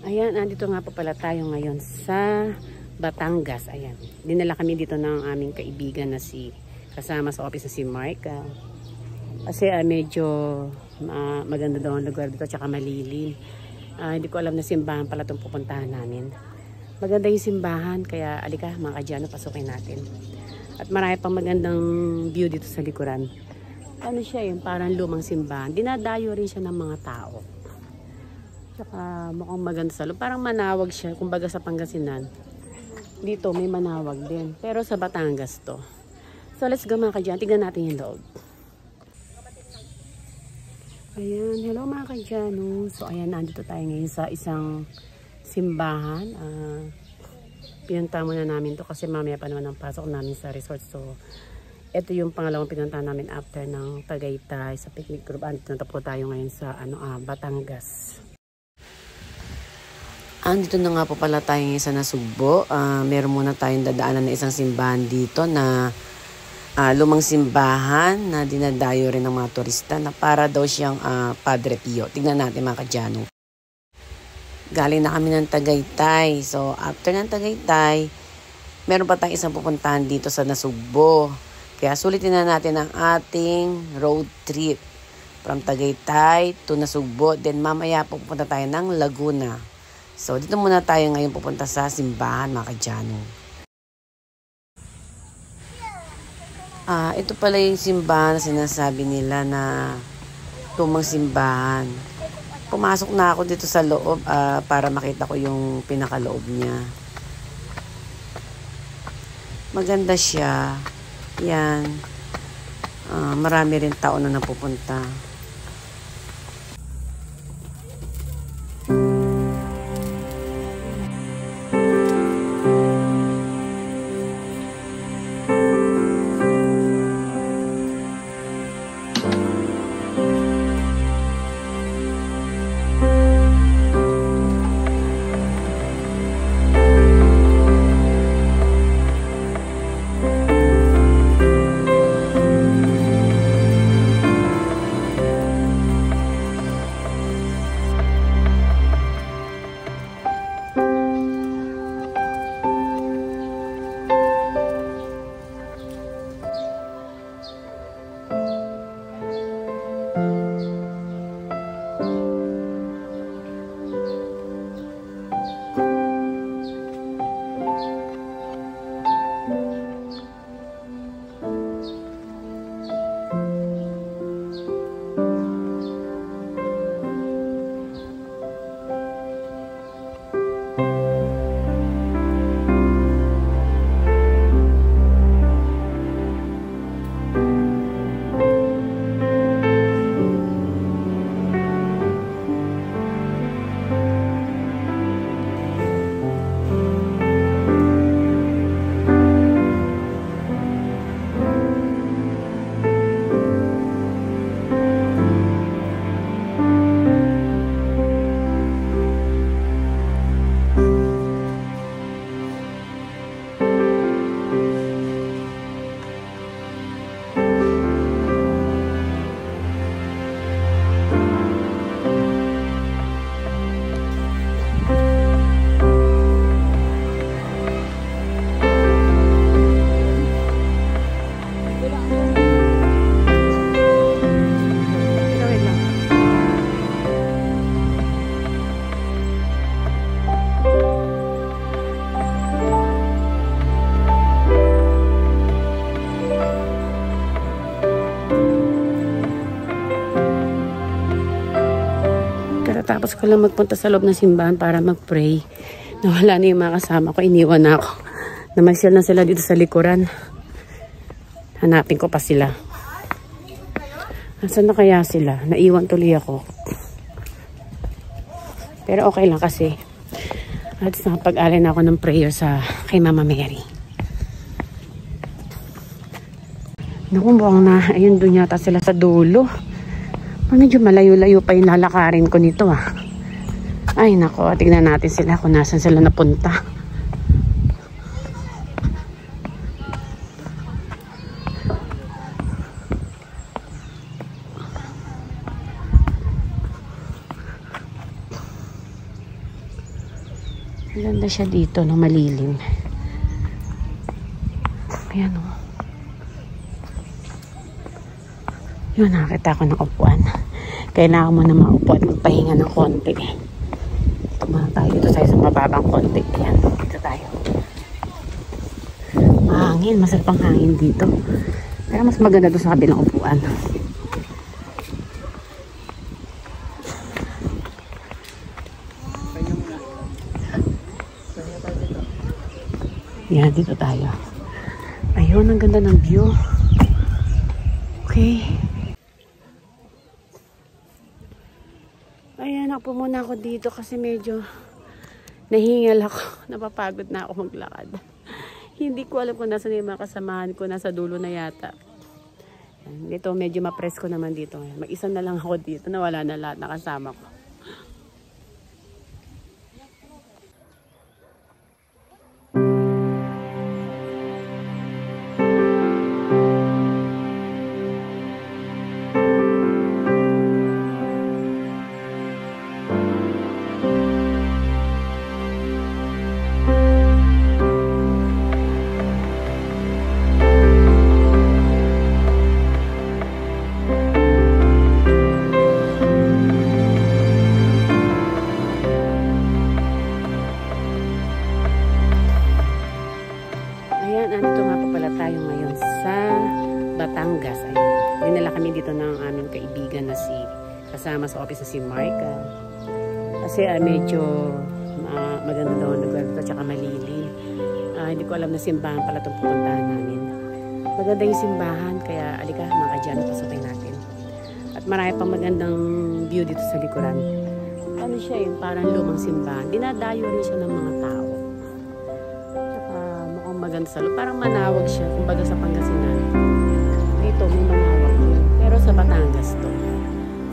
Ayan, andito nga po pala tayo ngayon sa Batangas. Ayan, dinala kami dito ng aming kaibigan na si kasama sa office na si Mark. ah. kasi ah, medyo ah, maganda daw ang lugar dito tsaka malilim. Ah, hindi ko alam na simbahan pala itong pupuntahan namin. Maganda yung simbahan kaya alika mga kadyano pasukin natin. At marami pang magandang view dito sa likuran. Ano siya yung parang lumang simbahan. Dinadayo rin siya ng mga tao. Tsaka mukhang maganda sa loob. Parang manawag siya. Kumbaga sa Pangasinan. Dito may manawag din. Pero sa Batangas to. So let's go mga kadyan. Tignan natin yung loob. Ayan. Hello mga kadyano. So ayan. Nandito tayo ngayon sa isang simbahan. Ah, pinunta muna namin to kasi mamaya pa naman ang pasok namin sa resort. So ito yung pangalawang pinunta namin after ng Tagaytay sa picnic group. Andito na po tayo ngayon sa ano, ah, Batangas. Andito na nga po pala tayo ngayon sa Nasugbo. Ah, meron muna tayong dadaanan na isang simbahan dito na ah, lumang simbahan na dinadayo rin ng mga turista na para daw siyang ah, Padre Pio. Tignan natin mga kadyano. Galing na kami ng Tagaytay. So after ng Tagaytay, meron pa tayong isang pupuntahan dito sa Nasugbo. Kaya sulitin na natin ang ating road trip from Tagaytay to Nasugbo. Then mamaya pupunta tayo ng Laguna. So dito muna tayo ngayon pupunta sa simbahan mga kadyano. Ah, ito pala yung simbahan na sinasabi nila na tumang simbahan. Pumasok na ako dito sa loob ah, para makita ko yung pinakaloob niya. Maganda siya. Yan. Ah, marami rin tao na napupunta. Katatapos ko lang magpunta sa loob ng simbahan para mag-pray. Nawala na yung mga kasama ko. Iniwan na ako. Namasyal na sila dito sa likuran. Hanapin ko pa sila. Nasaan na kaya sila? Naiwan tuloy ako. Pero okay lang kasi. At sa pag-alin ako ng prayer sa kay Mama Mary. Naku, na. Ayun, doon yata sila sa dulo. Oh, medyo malayo-layo pa yung lalakarin ko nito ah. Ay nako, tignan natin sila kung nasan sila napunta. Maganda siya dito, no, malilim. Ayan, oh. Yun, nakakita ko ng upuan. Kailangan mo na maupo at magpahinga ng konti. Tumama tayo dito tayo sa mababang konti. Ayan, dito tayo. Mahangin, masarap ang hangin dito. Pero mas maganda doon sa kabilang upuan. Yan, dito tayo. Ayun, ang ganda ng view. Okay. Ayan, ako muna ako dito kasi medyo nahingal ako. Napapagod na ako maglakad. Hindi ko alam kung nasa yung mga kasamahan ko. Nasa dulo na yata. Dito, medyo mapresko naman dito. Mag-isa na lang ako dito. Nawala na lahat nakasama ko. Ng aming kaibigan na si kasama sa office na si Mark. ah. kasi ah, medyo ah, maganda daw ang lugar dito at saka malili. Ah, hindi ko alam na simbahan pala itong pupuntahan namin. Maganda yung simbahan, kaya alika mga kadyan, pasukin natin. At marami pang magandang view dito sa likuran. Ano siya yun, parang lumang simbahan. Dinadayo rin siya ng mga tao. Tsaka maganda sa loob. Parang manawag siya, kumbaga sa Pangasinan. Dito may. Pero sa Batangas to.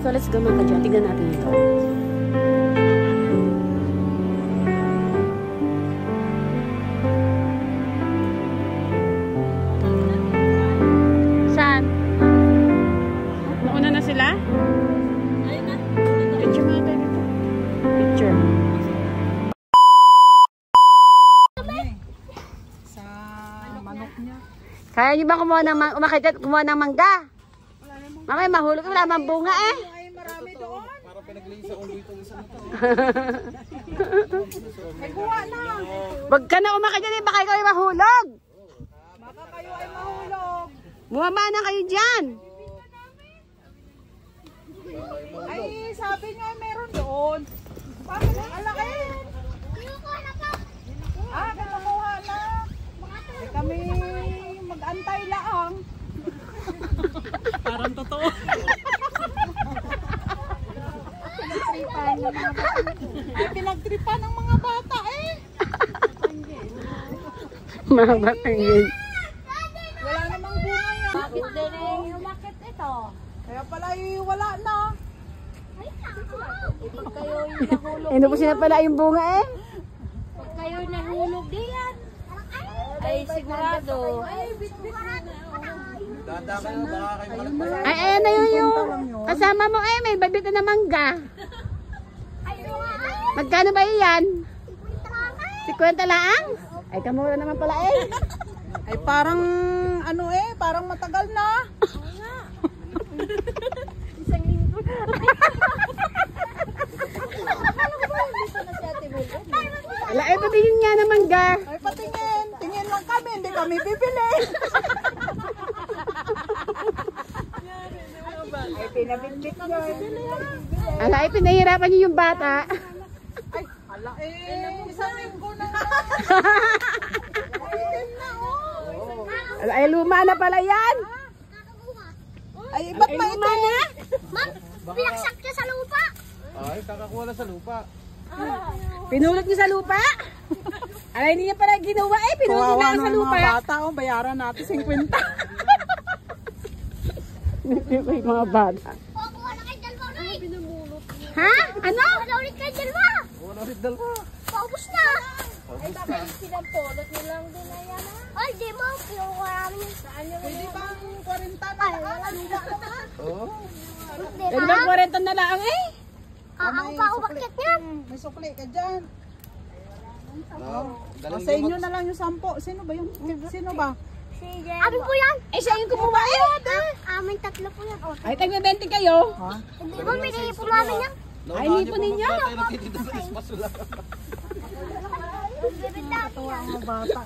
So let's go mga dyan. Tignan natin ito. Saan? Nauna na sila? Picture mga tayo dito. Picture. sa manok niya. Kaya niyo ba kumuha ng, umakit kumuha ng mangga? Mamay, mahulog ka, wala mang bunga eh. Ay, marami doon. Para pinagliin sa ulo itong isa na to. Ay, kuha na. Wag ka na umakit dyan eh, baka ikaw ay mahulog. Baka kayo ay mahulog. Bumaba na kayo dyan. Ay, sabi niyo ay meron doon. Bakit ang alaki? Ah, kinukuha na. Kami Parang totoo. Ay, pinagtripan ng mga bata eh. Mga batang yun. Wala namang bunga yan. Bakit din eh, umakit ito? Kaya pala ay wala na. Pag kayo nahulog, Eh, po na pala yung bunga eh. pag kayo nahulog diyan. Ay, sigurado. Ay. Ay, ayan na yun yung kasama mo eh, may babit na mangga. Magkano ba yan? Si kwenta lang? Ay, kamura naman pala eh. Ay, parang ano eh, parang matagal na. Isang linggo? Wala, eh, patingin nga na mangga. Ay, patingin. Lang kami, hindi kami bibili. Ay, pinabinbit nyo. Ala, ay, pinahirapan niyo yung bata. Ay, ala eh. Isang linggo na. Ay, na. Ala, ay, luma na pala yan. Ay, ba't maitim? Ma'am, pinaksak niya sa lupa. Ay, kakakuha na sa lupa. Pinulot niyo sa lupa? Alay, hindi niya pala ginawa eh. Kawawa lang sa lupa. mga bata, oh, bayaran natin 50. Yung mga bata. Na ulit. Niya. Ha? Ano? Na ulit kayo dalawa. Wala rin dalawa. Paubos na. Ay, babalik silang polot nilang din na yan. Ay, di mo. Kinukuha namin yun. Saan yung Pwede bang 40 na lang? wala na. Oo. Hindi Pwede ba 40 na lang eh? Ah, ako pa umakit yan. May sukli ka dyan. O, sa inyo na lang yung sampo. Sino ba yung? Sino ba? Amin po yan. Eh, siya yung kumuha eh. Amin tatlo po yan. Oh, Ay, tagme-20 kayo. Hindi ba may po namin yan? Ay, hindi po ninyo. Sa bata.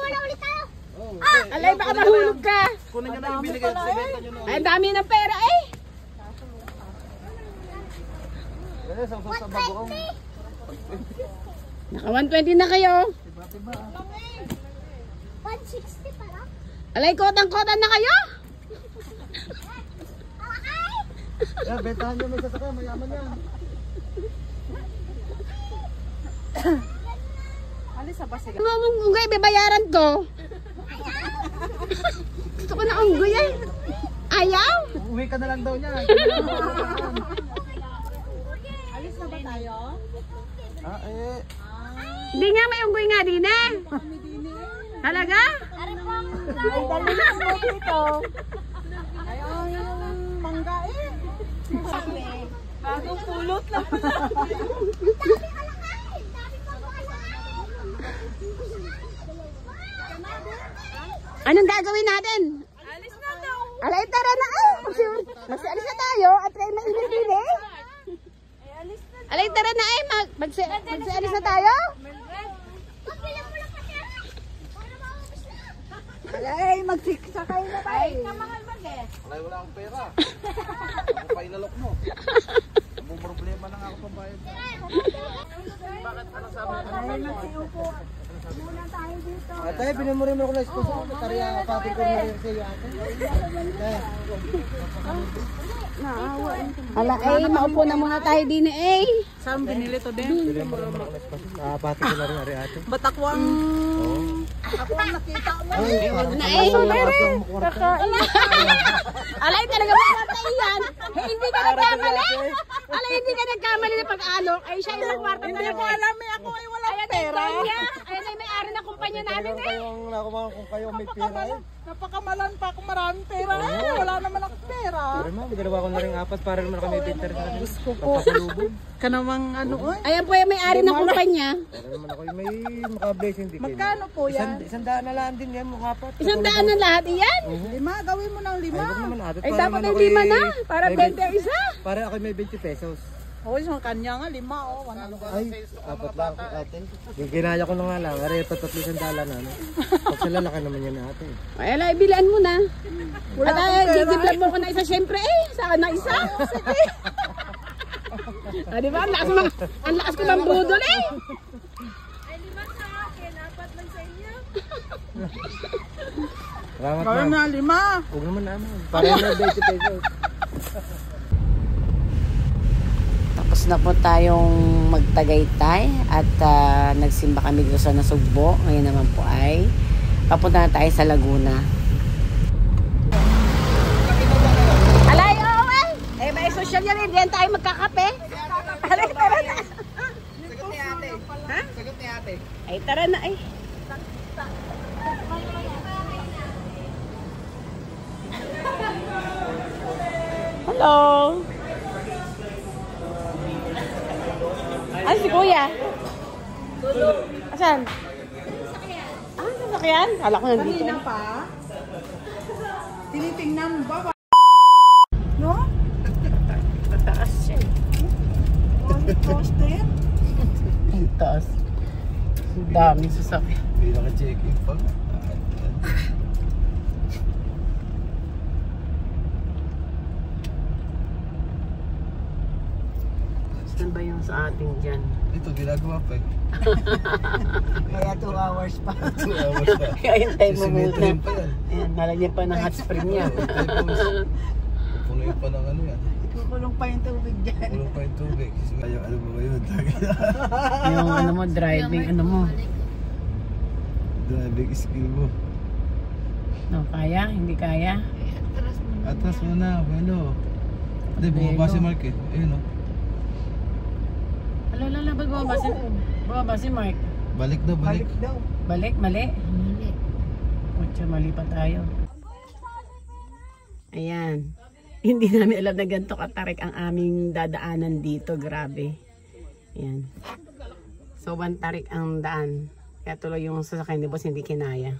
Ulit tayo. Alay, baka mahulog ka. Kunin nyo na yung binigay sa. Ay, ang dami ng pera eh. Eh, sa sa bago Naka 120 na kayo. 160 pala. Alay, kotang-kotan na kayo. Yeah, bentahan nyo may sasakyan, mayaman yan. Alis sa ba sila? Ano mong unggoy, babayaran ko. Gusto ko na unggoy eh. Ayaw? Uwi ka na lang daw niya. Alis na ba tayo? Ah, eh. Hindi nga, may unggoy nga din eh. Talaga? Tara po. Ay, dali na mo dito. Ay, oh, yung mangga eh. Bagong pulot lang Anong gagawin natin? Alis na daw. Alay, tara na. Kasi, mas alis na tayo at ay mainit din eh. Alay, tara na eh. Mag, magsi, magsialis na tayo? Ay, magsiksakay na tayo. Ay, kamahal mag eh. Wala, wala akong pera. Ako pa inalok mo. Ang problema na nga ako pambayad. Ate, pinamuri mo ako na esposo ko. Tariya, pati ko na rin sa iyo ate. Ala, eh, maupo na muna tayo din eh. Saan binili to din? Ah, pati ko na rin ari ate. Ba't ako ang... Nakita mo. Na eh. Alay, talaga magkwarta iyan. Eh, hindi ka nagkamali. Alay, hindi ka nagkamali na pag-alok. Ay, siya yung Hindi talaga. ko alam eh. Ako ay walang pera. Ayan ay may-ari ng kumpanya namin eh. Kung kayo may pera eh. Napakamalan pa ako maraming pera eh. Pero ma'am, ginawa ko na rin apat para naman kami pinter sa kanila. Gusto po. Ka namang ano oy. Ayan po yung may-ari ng kumpanya. Para naman ako yung may maka-blessing din. Magkano po Isang, yan? isang daan na lang din yan, mukha pa. Isang daan na lahat iyan. Lima, gawin mo ng lima. Ay, naman ate. Ay, dapat ay ako'y- lima na. Para may 20 ang isa. Para ako may 20 pesos. O, isang kanya nga, lima oh. Wala Ay, apat lang ako ate. Yung ginaya ko na nga lang, ari, tatatlo isang dala na. Ano? Pag sa lalaki naman yan ate. Ay, ala, ibilan mo na. At ay, gigiblan mo ko na isa syempre eh. Sa akin na isa. Sige. ah, di ba? Ang lakas, mga, ang lakas ko ng budol eh. Salamat Gawin ma'am. na lima. Huwag naman naman. Para may 20 pesos. Tapos na po tayong magtagaytay at ah, nagsimba kami dito sa Nasugbo. Ngayon naman po ay papunta na tayo sa Laguna. Alay, oo ay! Eh, may social yan eh. Diyan tayo magkakape. Alay, tara na. Sagot ni ate. Ha? Sagot ni ate. Ay, tara na ay. Hello. Ay, si Kuya. Asan? Ah, sasakyan? Kala ko nandito. Kanina pa. Tinitingnan mo ba? ba- No? Mataas siya. Ang taas. Ang dami sasakyan. Hindi naka-checking pa. Saan ba yung sa ating dyan? Ito, ginagawa pa eh. Kaya 2 hours pa. 2 hours pa. Kaya hintay mo muna. Yan. Ayan, nalagyan pa ng hot spring niya. Punuin pa ng ano yan. Kukulong pa yung tubig dyan. Pulong pa yung tubig. Ayaw, ano ba ba yun? yung ano mo, driving, ano mo. Driving skill mo. No, kaya? Hindi kaya? Atras mo na, bueno. Hindi, bumaba si Mark eh. Ayun oh. Ala, ala, ala, ba't bumaba si, bumaba si Mark? Balik daw, balik. Balik daw. Balik, mali? Mali. Kutsa, mali pa tayo. Ayan. Hindi namin alam na ganito katarik ang aming dadaanan dito. Grabe. Ayan. So, So, one tarik ang daan. Kaya tuloy yung sasakyan ni boss hindi kinaya.